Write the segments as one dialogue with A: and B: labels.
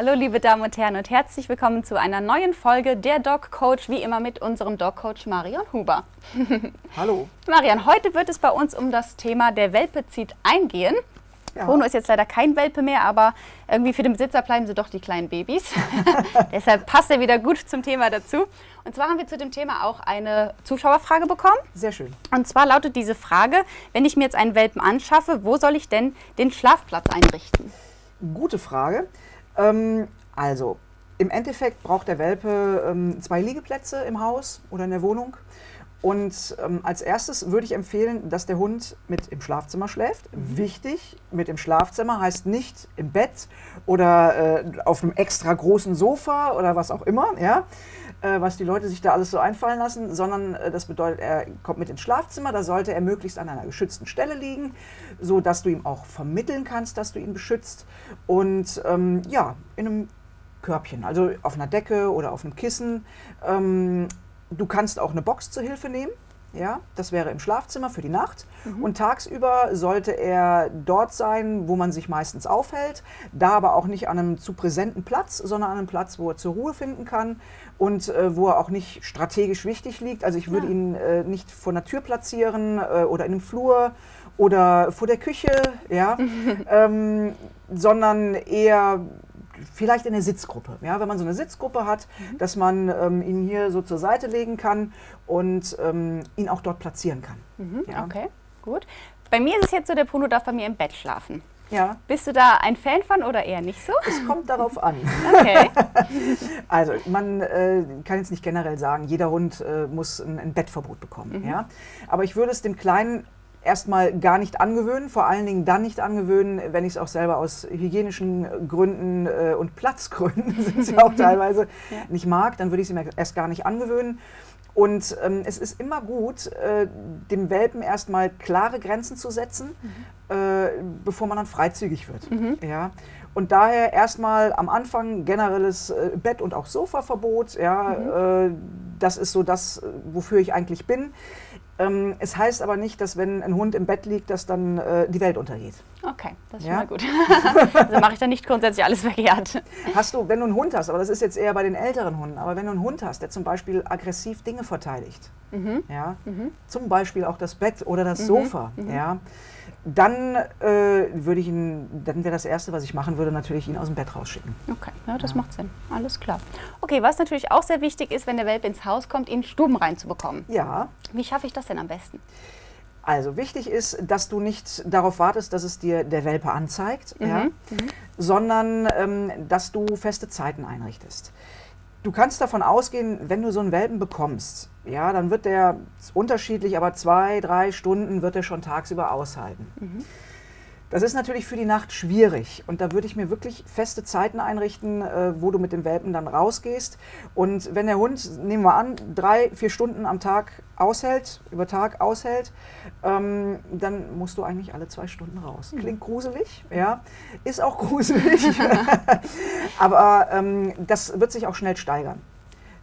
A: Hallo liebe Damen und Herren und herzlich willkommen zu einer neuen Folge der Dog Coach, wie immer mit unserem Dog Coach Marion Huber.
B: Hallo.
A: Marian, heute wird es bei uns um das Thema der Welpe zieht eingehen. Ja. Bruno ist jetzt leider kein Welpe mehr, aber irgendwie für den Besitzer bleiben sie doch die kleinen Babys. Deshalb passt er wieder gut zum Thema dazu. Und zwar haben wir zu dem Thema auch eine Zuschauerfrage bekommen.
B: Sehr schön.
A: Und zwar lautet diese Frage, wenn ich mir jetzt einen Welpen anschaffe, wo soll ich denn den Schlafplatz einrichten?
B: Gute Frage. Ähm, also, im Endeffekt braucht der Welpe ähm, zwei Liegeplätze im Haus oder in der Wohnung. Und ähm, als erstes würde ich empfehlen, dass der Hund mit im Schlafzimmer schläft. Mhm. Wichtig, mit im Schlafzimmer heißt nicht im Bett oder äh, auf einem extra großen Sofa oder was auch immer, ja, äh, was die Leute sich da alles so einfallen lassen, sondern äh, das bedeutet, er kommt mit ins Schlafzimmer, da sollte er möglichst an einer geschützten Stelle liegen, so dass du ihm auch vermitteln kannst, dass du ihn beschützt und ähm, ja, in einem Körbchen, also auf einer Decke oder auf einem Kissen. Ähm, Du kannst auch eine Box zur Hilfe nehmen. Ja, das wäre im Schlafzimmer für die Nacht. Mhm. Und tagsüber sollte er dort sein, wo man sich meistens aufhält. Da aber auch nicht an einem zu präsenten Platz, sondern an einem Platz, wo er zur Ruhe finden kann und äh, wo er auch nicht strategisch wichtig liegt. Also ich würde ja. ihn äh, nicht vor einer Tür platzieren äh, oder in einem Flur oder vor der Küche, ja, ähm, sondern eher vielleicht in der Sitzgruppe. Ja, wenn man so eine Sitzgruppe hat, mhm. dass man ähm, ihn hier so zur Seite legen kann und ähm, ihn auch dort platzieren kann.
A: Mhm. Ja. Okay, gut. Bei mir ist es jetzt so, der Bruno darf bei mir im Bett schlafen. Ja. Bist du da ein Fan von oder eher nicht so?
B: Es kommt darauf an. Okay. also man äh, kann jetzt nicht generell sagen, jeder Hund äh, muss ein, ein, Bettverbot bekommen. Mhm. Ja? Aber ich würde es dem Kleinen erstmal gar nicht angewöhnen, vor allen Dingen dann nicht angewöhnen, wenn ich es auch selber aus hygienischen Gründen äh, und Platzgründen sind sie auch teilweise ja. nicht mag, dann würde ich es ihm erst gar nicht angewöhnen. Und ähm, es ist immer gut, äh, dem Welpen erstmal klare Grenzen zu setzen, mhm. äh, bevor man dann freizügig wird. Mhm. Ja? Und daher erstmal am Anfang generelles äh, Bett- und auch Sofaverbot. Ja? Mhm. Äh, das ist so das, wofür ich eigentlich bin. Ähm, es heißt aber nicht, dass wenn ein Hund im Bett liegt, dass dann äh, die Welt untergeht.
A: Okay, das ist ja? schon mal gut. also mache ich dann nicht grundsätzlich alles verkehrt.
B: Hast du, wenn du einen Hund hast, aber das ist jetzt eher bei den älteren Hunden, aber wenn du einen Hund hast, der zum Beispiel aggressiv Dinge verteidigt, mhm. Ja, mhm. zum Beispiel auch das Bett oder das mhm. Sofa, mhm. ja, dann äh, würde ich ihn, dann wäre das Erste, was ich machen würde, natürlich ihn aus dem Bett rausschicken.
A: Okay, ja, das ja. macht Sinn. Alles klar. Okay, was natürlich auch sehr wichtig ist, wenn der Welpe ins Haus kommt, ihn Stuben reinzubekommen.
B: Ja.
A: Wie schaffe ich das denn am besten?
B: Also wichtig ist, dass du nicht darauf wartest, dass es dir der Welpe anzeigt, mhm. Ja, mhm. sondern ähm, dass du feste Zeiten einrichtest. Du kannst davon ausgehen, wenn du so einen Welpen bekommst, ja, dann wird der unterschiedlich, aber zwei, drei Stunden wird er schon tagsüber aushalten. Mhm. Das ist natürlich für die Nacht schwierig und da würde ich mir wirklich feste Zeiten einrichten, äh, wo du mit dem Welpen dann rausgehst. Und wenn der Hund, nehmen wir an, drei, vier Stunden am Tag aushält, über Tag aushält, ähm, dann musst du eigentlich alle zwei Stunden raus. Mhm. Klingt gruselig, ja, ist auch gruselig, aber ähm, das wird sich auch schnell steigern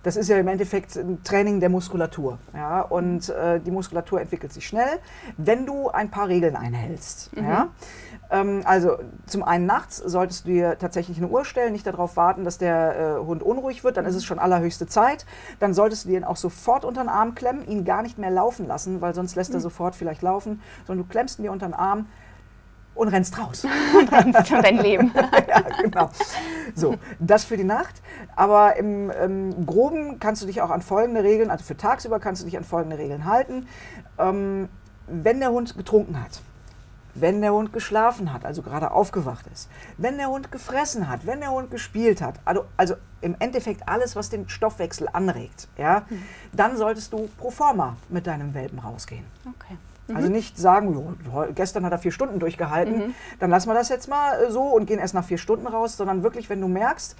B: das ist ja im Endeffekt ein Training der Muskulatur. Ja? Und äh, die Muskulatur entwickelt sich schnell, wenn du ein paar Regeln einhältst. Mhm. Ja? Ähm, also zum einen nachts solltest du dir tatsächlich eine Uhr stellen, nicht darauf warten, dass der äh, Hund unruhig wird, dann ist es schon allerhöchste Zeit. Dann solltest du dir ihn auch sofort unter den Arm klemmen, ihn gar nicht mehr laufen lassen, weil sonst lässt mhm. er sofort vielleicht laufen, sondern du klemmst ihn dir unter den Arm, und rennst raus.
A: und rennst um dein Leben.
B: ja, genau. So, das für die Nacht. Aber im, im, Groben kannst du dich auch an folgende Regeln, also für tagsüber kannst du dich an folgende Regeln halten. Ähm, wenn der Hund getrunken hat, wenn der Hund geschlafen hat, also gerade aufgewacht ist, wenn der Hund gefressen hat, wenn der Hund gespielt hat, also, also im Endeffekt alles, was den Stoffwechsel anregt, ja, mhm. dann solltest du pro forma mit deinem Welpen rausgehen.
A: Okay.
B: Also mhm. nicht sagen, jo, gestern hat er vier Stunden durchgehalten, mhm. dann lassen wir das jetzt mal äh, so und gehen erst nach vier Stunden raus, sondern wirklich, wenn du merkst,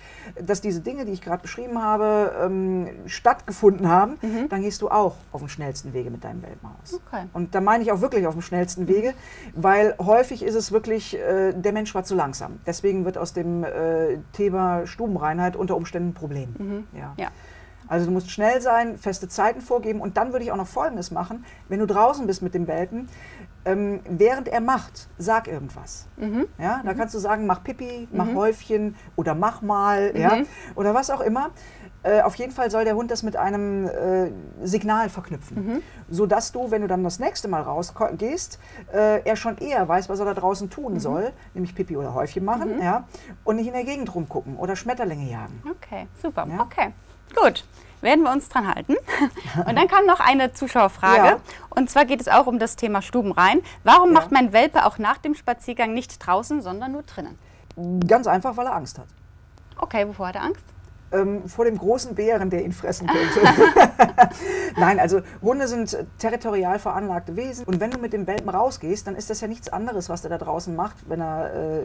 B: dass diese Dinge, die ich gerade beschrieben habe, ähm, stattgefunden haben, mhm. dann gehst du auch auf dem schnellsten Wege mit deinem Welpen raus. Okay. Und da meine ich auch wirklich auf dem schnellsten Wege, weil häufig ist es wirklich, äh, der Mensch war zu langsam. Deswegen wird aus dem äh, Thema Stubenreinheit unter Umständen ein Problem.
A: Mhm. Ja. ja.
B: Also du musst schnell sein, feste Zeiten vorgeben und dann würde ich auch noch Folgendes machen. Wenn du draußen bist mit dem Welpen, ähm, während er macht, sag irgendwas. Mhm. Ja, da mhm. kannst du sagen, mach Pipi, mach mhm. Häufchen oder mach mal, ja, mhm. oder was auch immer. Äh, auf jeden Fall soll der Hund das mit einem äh, Signal verknüpfen, mhm. sodass du, wenn du dann das nächste Mal rausgehst, äh, er schon eher weiß, was er da draußen tun mhm. soll, nämlich Pipi oder Häufchen machen, mhm. ja, und nicht in der Gegend rumgucken oder Schmetterlinge jagen.
A: Okay, super. Ja? Okay, gut werden wir uns dran halten. Und dann kam noch eine Zuschauerfrage. Ja. Und zwar geht es auch um das Thema Stubenrein. Warum ja. macht mein Welpe auch nach dem Spaziergang nicht draußen, sondern nur drinnen?
B: Ganz einfach, weil er Angst hat.
A: Okay, wovor hat er Angst?
B: Ähm, vor dem großen Bären, der ihn fressen könnte. Nein, also Hunde sind territorial veranlagte Wesen. Und wenn du mit dem Welpen rausgehst, dann ist das ja nichts anderes, was er da draußen macht, wenn er äh,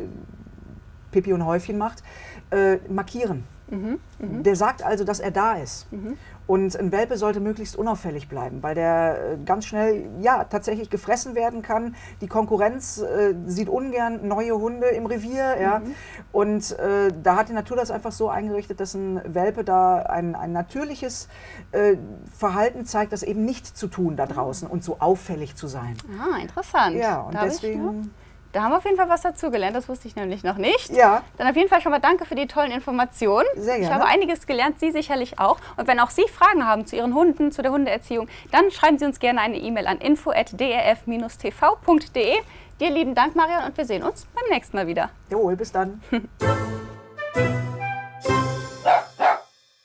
B: Pipi und Häufchen macht, äh, markieren. Mhm, mh. Der sagt also, dass er da ist. Mhm. Und ein Welpe sollte möglichst unauffällig bleiben, weil der äh, ganz schnell, ja, tatsächlich gefressen werden kann. Die Konkurrenz äh, sieht ungern neue Hunde im Revier, ja. Mhm. Und äh, da hat die Natur das einfach so eingerichtet, dass ein Welpe da ein, ein natürliches äh, Verhalten zeigt, das eben nicht zu tun da draußen und so auffällig zu sein.
A: Ah, interessant.
B: Ja, und Darf deswegen
A: da haben wir auf jeden Fall was dazugelernt, das wusste ich nämlich noch nicht.
B: Ja.
A: Dann auf jeden Fall schon mal danke für die tollen Informationen.
B: Sehr gerne.
A: Ich habe einiges gelernt, Sie sicherlich auch. Und wenn auch Sie Fragen haben zu Ihren Hunden, zu der Hundeerziehung, dann schreiben Sie uns gerne eine E-Mail an info.drf-tv.de. Dir lieben Dank, Marion, und wir sehen uns beim nächsten Mal wieder.
B: Jawohl, bis dann.